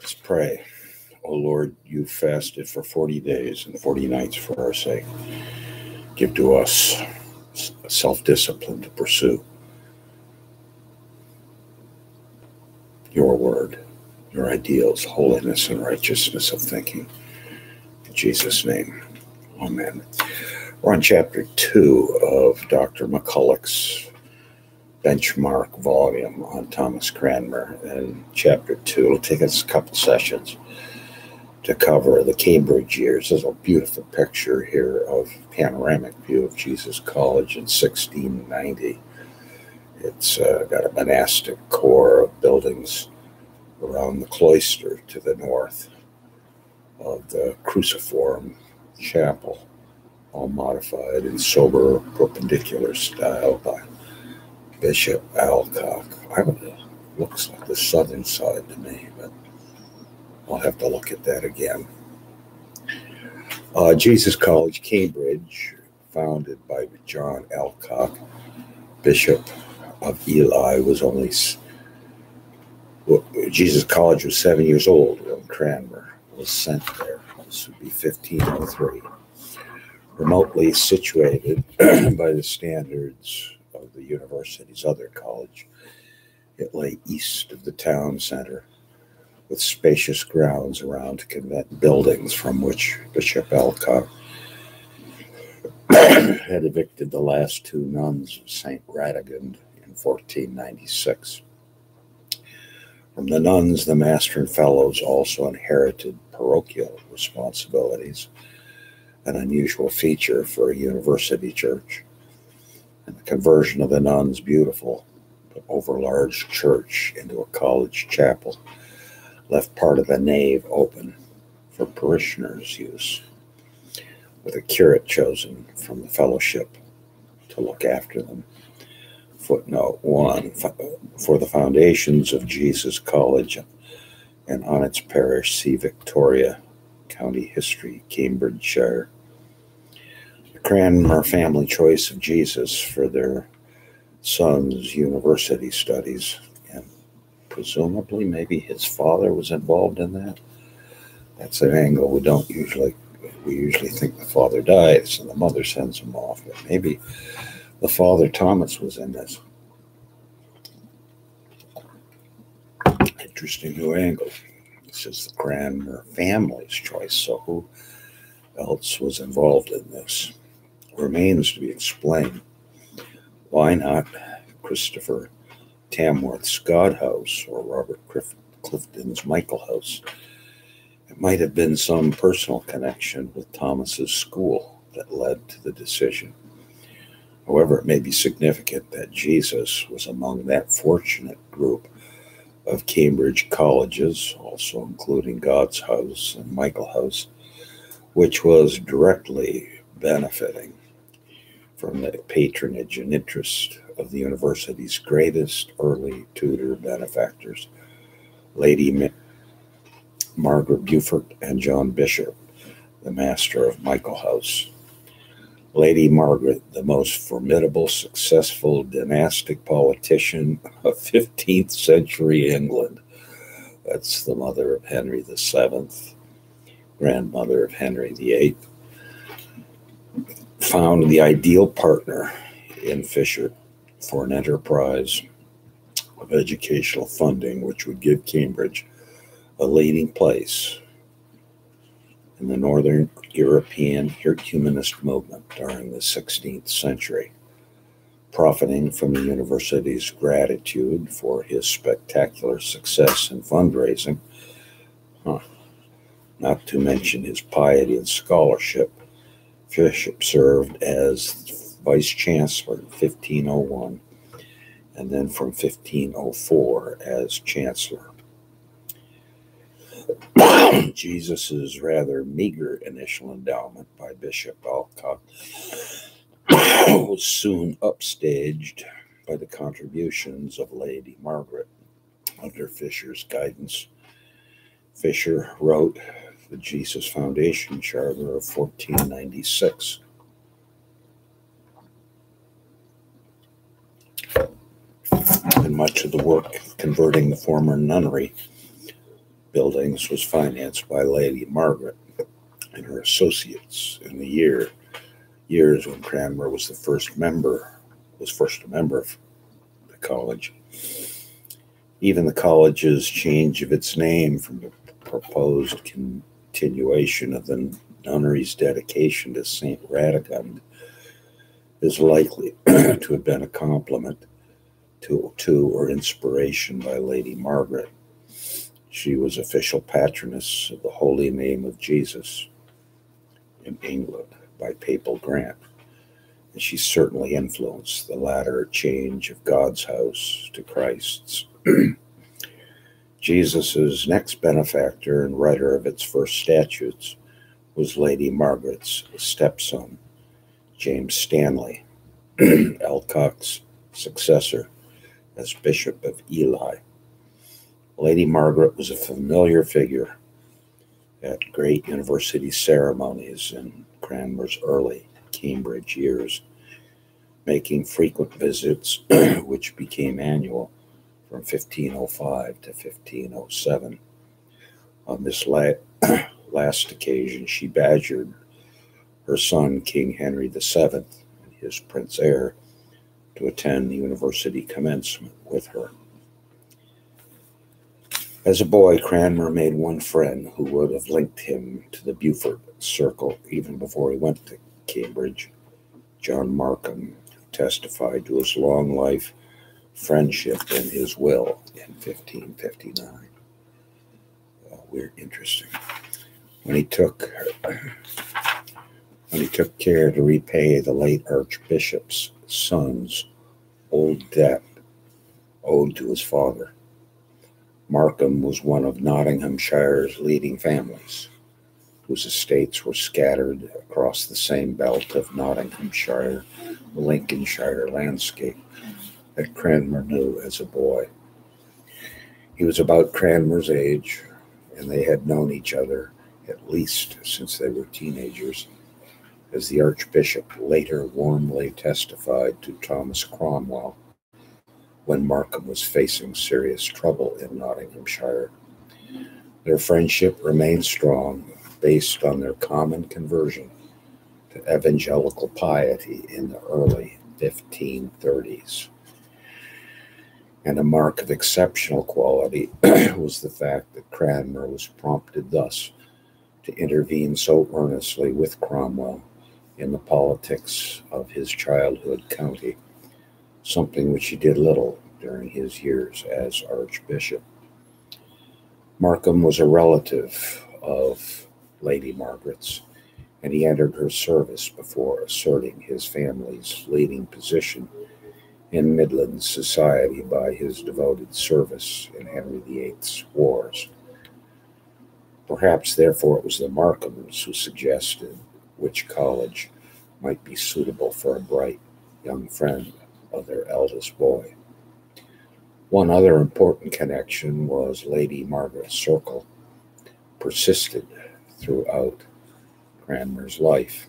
Let's pray. O Lord, you fasted for 40 days and 40 nights for our sake. Give to us self discipline to pursue your word, your ideals, holiness, and righteousness of thinking. In Jesus' name, amen. We're on chapter two of Dr. MacCulloch's benchmark volume on Thomas Cranmer. And chapter two, it'll take us a couple sessions to cover the Cambridge years. There's a beautiful picture here of panoramic view of Jesus College in 1690. It's uh, got a monastic core of buildings around the cloister to the north of the cruciform chapel, all modified in sober perpendicular style by Bishop Alcock. I would, looks like the southern side to me, but I'll have to look at that again. Uh, Jesus College, Cambridge, founded by John Alcock, Bishop of Ely, was only well, Jesus College was seven years old when Cranmer was sent there. This would be 1503. Remotely situated by the standards of the university's other college, it lay east of the town center with spacious grounds around convent buildings from which Bishop Alcock had evicted the last two nuns of St. Radegund in 1496. From the nuns, the master and fellows also inherited parochial responsibilities, an unusual feature for a university church. The conversion of the nuns' beautiful but overlarge church into a college chapel left part of the nave open for parishioners' use, with a curate chosen from the fellowship to look after them. Footnote 1 For the foundations of Jesus College and on its parish, see Victoria, County History, Cambridgeshire. Cranmer family choice of Jesus for their son's university studies And presumably maybe his father was involved in that. That's an angle we don't usually we usually think the father dies and the mother sends him off, but maybe the father Thomas was in this. Interesting new angle. This is the Cranmer family's choice, so who else was involved in this? Remains to be explained. Why not Christopher Tamworth's God House or Robert Clifton's Michael House. It might have been some personal connection with Thomas's school that led to the decision. However, it may be significant that Jesus was among that fortunate group of Cambridge colleges, also including God's House and Michael House, which was directly benefiting from the patronage and interest of the university's greatest early Tudor benefactors, Lady Ma- Margaret Beaufort and John Bishop, the master of Michael House. Lady Margaret, the most formidable, successful dynastic politician of 15th century England. That's the mother of Henry VII, grandmother of Henry VIII. Found the ideal partner in Fisher for an enterprise of educational funding, which would give Cambridge a leading place in the Northern European humanist movement during the 16th century. Profiting from the university's gratitude for his spectacular success in fundraising, huh, not to mention his piety and scholarship, Bishop served as vice chancellor in 1501, and then from 1504 as chancellor. Jesus's rather meager initial endowment by Bishop Alcock was soon upstaged by the contributions of Lady Margaret under Fisher's guidance. Fisher wrote the Jesus Foundation Charter of 1496 and much of the work converting the former nunnery buildings was financed by Lady Margaret and her associates in the year years when Cranmer was the first member was first a member of the college. Even the college's change of its name from the proposed continuation of the nunnery's dedication to Saint Radegund is likely to have been a compliment to, to or inspiration by Lady Margaret. She was official patroness of the holy name of Jesus in England by papal grant. And she certainly influenced the latter change of God's house to Christ's. Jesus's next benefactor and writer of its first statutes was Lady Margaret's stepson, James Stanley, Alcock's successor as Bishop of Ely. Lady Margaret was a familiar figure at great university ceremonies in Cranmer's early Cambridge years, making frequent visits, which became annual from 1505 to 1507. On this la- last occasion, she badgered her son, King Henry VII, and his prince heir, to attend the university commencement with her. As a boy, Cranmer made one friend who would have linked him to the Beaufort circle even before he went to Cambridge, John Markham, who testified to his long life friendship in his will in 1559. Uh, weird, interesting. When he took when he took care to repay the late archbishop's son's old debt owed to his father. Markham was one of Nottinghamshire's leading families, whose estates were scattered across the same belt of Nottinghamshire, Lincolnshire landscape Cranmer knew as a boy. He was about Cranmer's age, and they had known each other at least since they were teenagers, as the Archbishop later warmly testified to Thomas Cromwell when Markham was facing serious trouble in Nottinghamshire. Their friendship remained strong, based on their common conversion to evangelical piety in the early 1530s. And a mark of exceptional quality was the fact that Cranmer was prompted thus to intervene so earnestly with Cromwell in the politics of his childhood county something which he did little during his years as Archbishop. Markham was a relative of Lady Margaret's, and he entered her service before asserting his family's leading position in Midland society by his devoted service in Henry VIII's wars. Perhaps, therefore, it was the Markhams who suggested which college might be suitable for a bright young friend of their eldest boy. One other important connection was Lady Margaret Circle, persisted throughout Cranmer's life.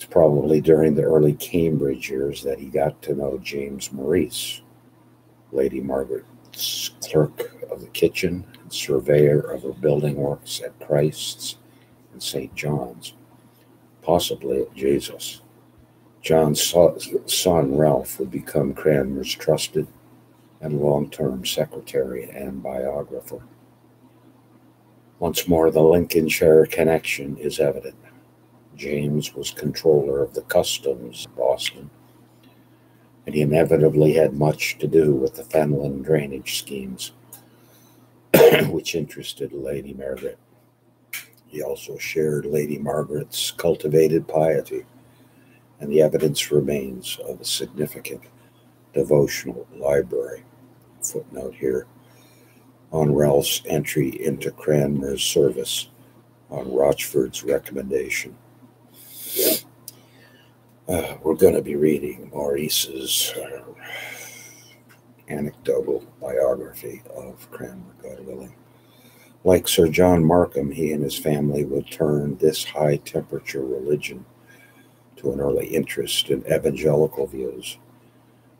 It's probably during the early Cambridge years that he got to know James Morice, Lady Margaret's clerk of the kitchen and surveyor of her building works at Christ's and St. John's, possibly at Jesus. John's son, Ralph, would become Cranmer's trusted and long term secretary and biographer. Once more, the Lincolnshire connection is evident. James was controller of the customs of Boston, and he inevitably had much to do with the Fenland drainage schemes, which interested Lady Margaret. He also shared Lady Margaret's cultivated piety and the evidence remains of a significant devotional library. Footnote here on Ralph's entry into Cranmer's service on Rochford's recommendation. Uh, we're going to be reading Morice's uh, anecdotal biography of Cranmer, God willing. Like Sir John Markham, he and his family would turn this high temperature religion to an early interest in evangelical views,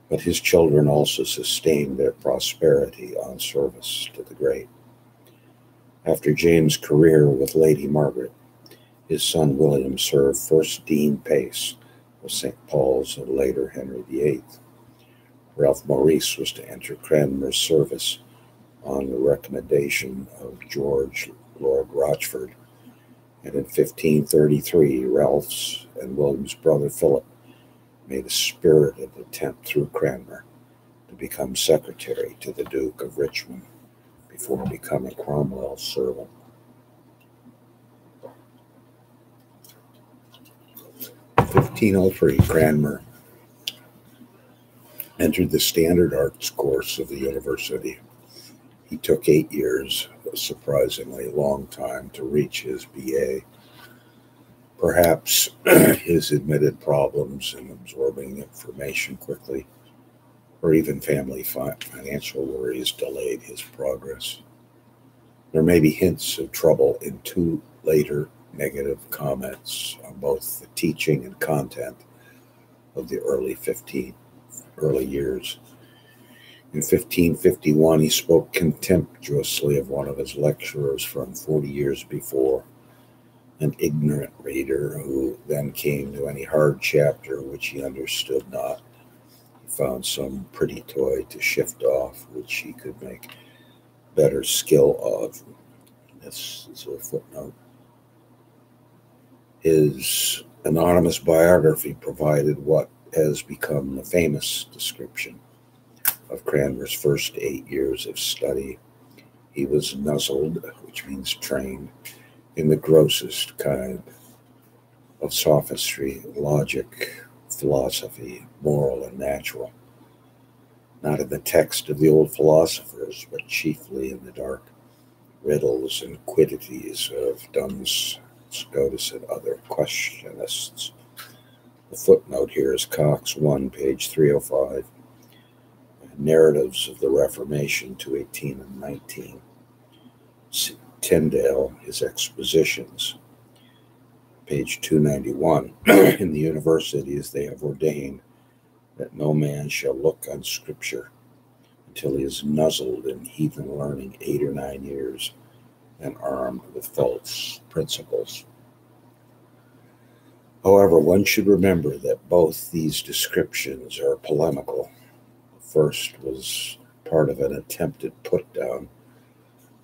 but his children also sustained their prosperity on service to the great. After James' career with Lady Margaret, his son William served first Dean Pace St. Paul's and later Henry VIII. Ralph Morice was to enter Cranmer's service on the recommendation of George Lord Rochford, and in 1533 Ralph's and William's brother Philip made a spirited attempt through Cranmer to become secretary to the Duke of Richmond before becoming Cromwell's servant. Fifteen oh three, Cranmer entered the standard arts course of the university. He took eight years, a surprisingly long time, to reach his BA. Perhaps his admitted problems in absorbing information quickly, or even family fi- financial worries, delayed his progress. There may be hints of trouble in two later negative comments on both the teaching and content of the early 15 early years. In 1551, he spoke contemptuously of one of his lecturers from 40 years before an ignorant reader who then came to any hard chapter which he understood not. He found some pretty toy to shift off, which he could make better skill of. This is a footnote. His anonymous biography provided what has become the famous description of Cranmer's first eight years of study. He was nuzzled, which means trained, in the grossest kind of sophistry, logic, philosophy, moral, and natural. Not in the text of the old philosophers, but chiefly in the dark riddles and quiddities of Duns Scotus and other questionists. The footnote here is Cox 1, page 305. Narratives of the Reformation to 18 and 19. Tyndale, his expositions, page 291. In the universities, they have ordained that no man shall look on Scripture until he is nuzzled in heathen learning eight or nine years and armed with false principles. However, one should remember that both these descriptions are polemical. The first was part of an attempted put down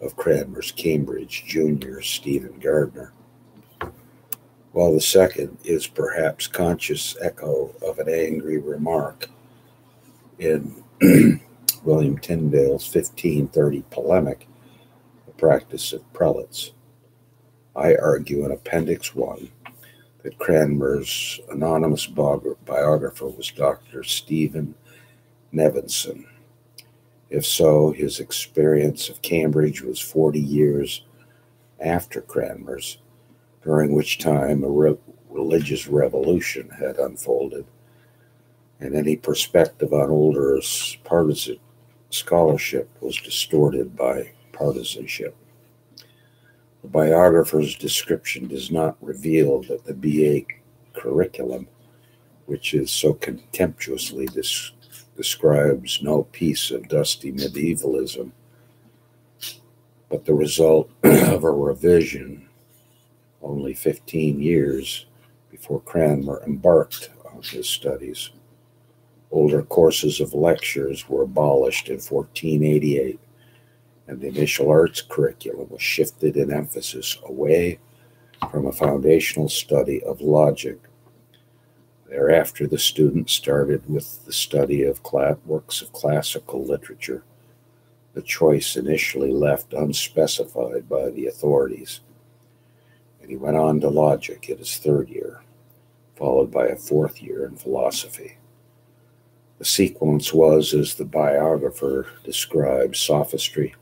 of Cranmer's Cambridge junior, Stephen Gardiner, while the second is perhaps conscious echo of an angry remark in William Tyndale's 1530 polemic, Practice of Prelates. I argue in Appendix 1 that Cranmer's anonymous biographer was Dr. Stephen Nevinson. If so, his experience of Cambridge was 40 years after Cranmer's, during which time a re- religious revolution had unfolded, and any perspective on older partisan scholarship was distorted by partisanship. The biographer's description does not reveal that the BA curriculum, which is so contemptuously describes no piece of dusty medievalism, but the result of a revision only 15 years before Cranmer embarked on his studies. Older courses of lectures were abolished in 1488 and the initial arts curriculum was shifted in emphasis away from a foundational study of logic. Thereafter, the student started with the study of works of classical literature, the choice initially left unspecified by the authorities. And he went on to logic in his third year, followed by a fourth year in philosophy. The sequence was, as the biographer describes, sophistry,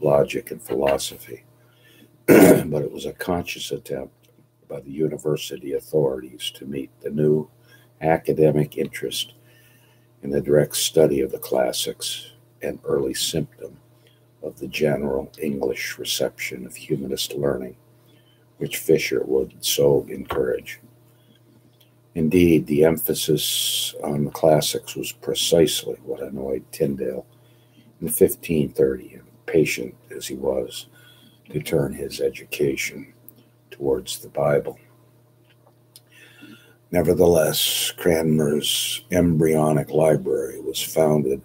logic and philosophy. but it was a conscious attempt by the university authorities to meet the new academic interest in the direct study of the classics an early symptom of the general English reception of humanist learning, which Fisher would so encourage. Indeed, the emphasis on the classics was precisely what annoyed Tyndale in 1530 patient as he was, to turn his education towards the Bible. Nevertheless, Cranmer's embryonic library was founded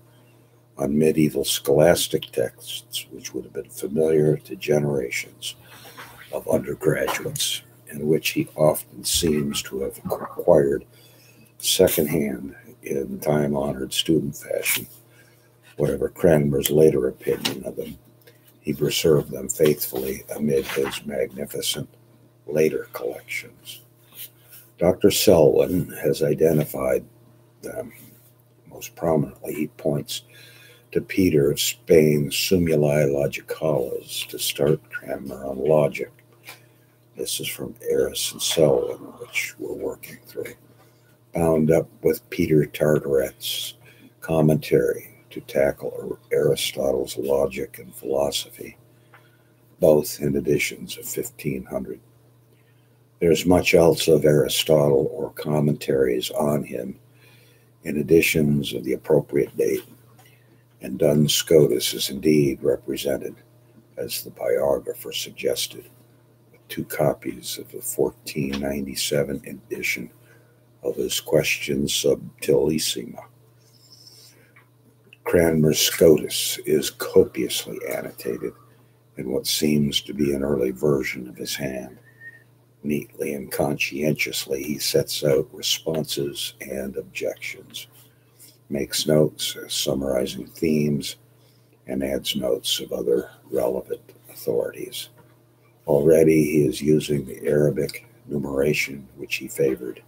on medieval scholastic texts, which would have been familiar to generations of undergraduates, and which he often seems to have acquired secondhand in time honored student fashion. Whatever Cranmer's later opinion of them, he preserved them faithfully amid his magnificent later collections. Dr. Selwyn has identified them most prominently. He points to Peter of Spain's Summulae Logicalis to start Cranmer on logic. This is from Ayris and Selwyn, which we're working through. Bound up with Peter Tartaret's commentary to tackle Aristotle's logic and philosophy, both in editions of 1500. There's much else of Aristotle or commentaries on him in editions of the appropriate date and Duns Scotus is indeed represented, as the biographer suggested, with two copies of the 1497 edition of his Questions Subtilissima. Cranmer's Scotus is copiously annotated in what seems to be an early version of his hand. Neatly and conscientiously, he sets out responses and objections makes notes summarizing themes, and adds notes of other relevant authorities. Already he is using the Arabic numeration, which he favored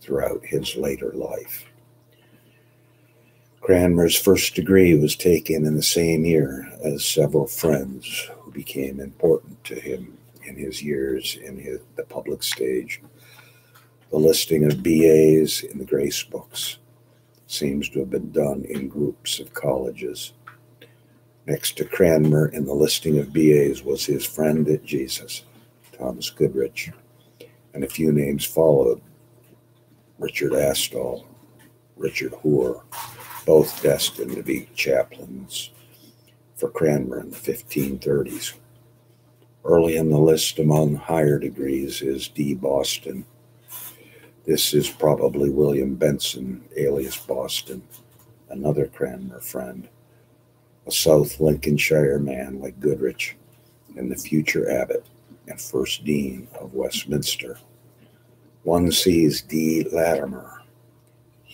throughout his later life. Cranmer's first degree was taken in the same year as several friends who became important to him in his years in his, the public stage. The listing of BAs in the Grace books seems to have been done in groups of colleges. Next to Cranmer in the listing of BAs was his friend at Jesus, Thomas Goodrich, and a few names followed Richard Astall, Richard Hoare, both destined to be chaplains for Cranmer in the 1530s. Early in the list among higher degrees is D. Boston, this is probably William Benson, alias Boston, another Cranmer friend, a South Lincolnshire man like Goodrich, and the future abbot and first dean of Westminster. One sees D. Latimer,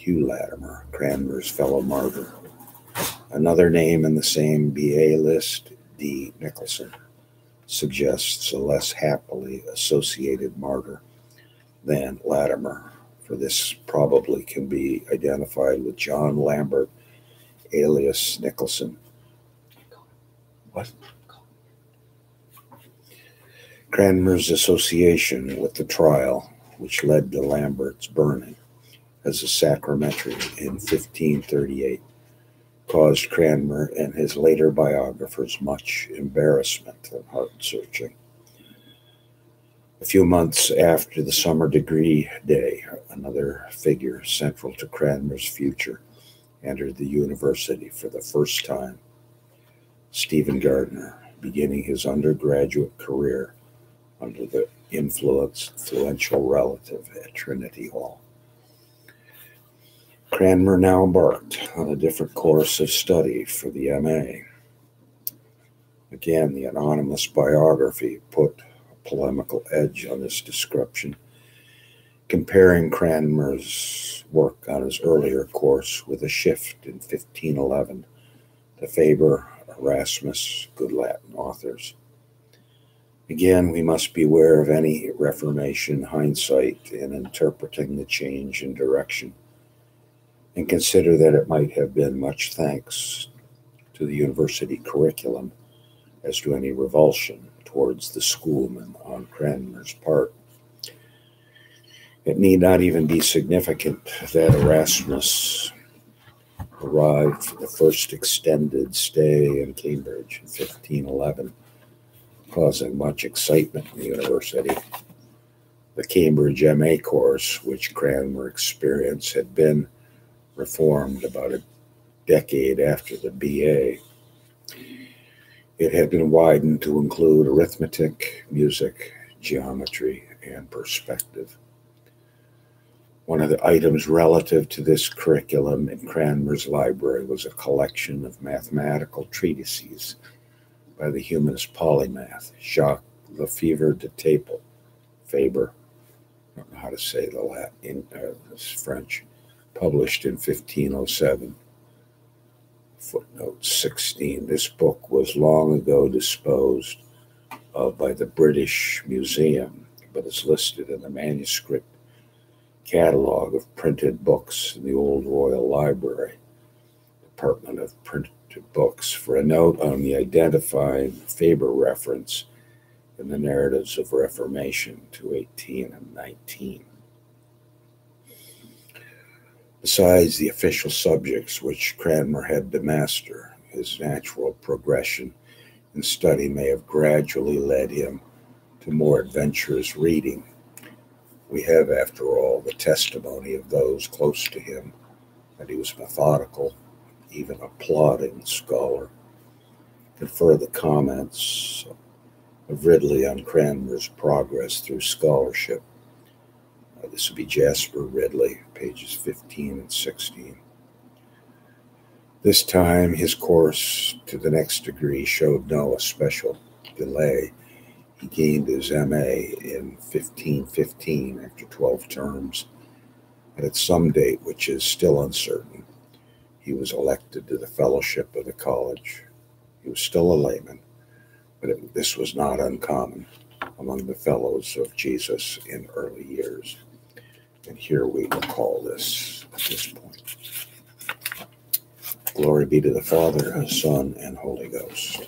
Hugh Latimer, Cranmer's fellow martyr. Another name in the same BA list, D. Nicholson, suggests a less happily associated martyr than Latimer, for this probably can be identified with John Lambert, alias Nicholson. What? Cranmer's association with the trial, which led to Lambert's burning as a sacramentary in 1538, caused Cranmer and his later biographers much embarrassment and heart searching. A few months after the summer degree day, another figure central to Cranmer's future entered the university for the first time. Stephen Gardiner, beginning his undergraduate career under the influence, influential relative at Trinity Hall. Cranmer now embarked on a different course of study for the MA. Again, the anonymous biography put a polemical edge on this description, comparing Cranmer's work on his earlier course with a shift in 1511 to favor Erasmus, good Latin authors. Again, we must beware of any Reformation hindsight in interpreting the change in direction and consider that it might have been much thanks to the university curriculum as to any revulsion towards the schoolmen on Cranmer's part. It need not even be significant that Erasmus arrived for the first extended stay in Cambridge in 1511, causing much excitement in the university. The Cambridge MA course, which Cranmer experienced, had been reformed about a decade after the BA It had been widened to include arithmetic, music, geometry, and perspective. One of the items relative to this curriculum in Cranmer's library was a collection of mathematical treatises by the humanist polymath Jacques Lefebvre d'Étaples, Faber, I don't know how to say the Latin, uh, this French, published in 1507. Footnote 16. This book was long ago disposed of by the British Museum, but is listed in the manuscript catalog of printed books in the Old Royal Library, Department of Printed Books, for a note on the identified Faber reference in the narratives of Reformation 218 and 19. Besides the official subjects which Cranmer had to master, his natural progression in study may have gradually led him to more adventurous reading. We have, after all, the testimony of those close to him that he was methodical, even a plodding scholar. Confer the comments of Ridley on Cranmer's progress through scholarship. This would be Jasper Ridley, pages 15 and 16. This time, his course to the next degree showed no especial delay. He gained his MA in 1515 after 12 terms, and at some date which is still uncertain, he was elected to the fellowship of the college. He was still a layman, but it, this was not uncommon among the fellows of Jesus in early years. And here we will call this at this point. Glory be to the Father, Son, and Holy Ghost.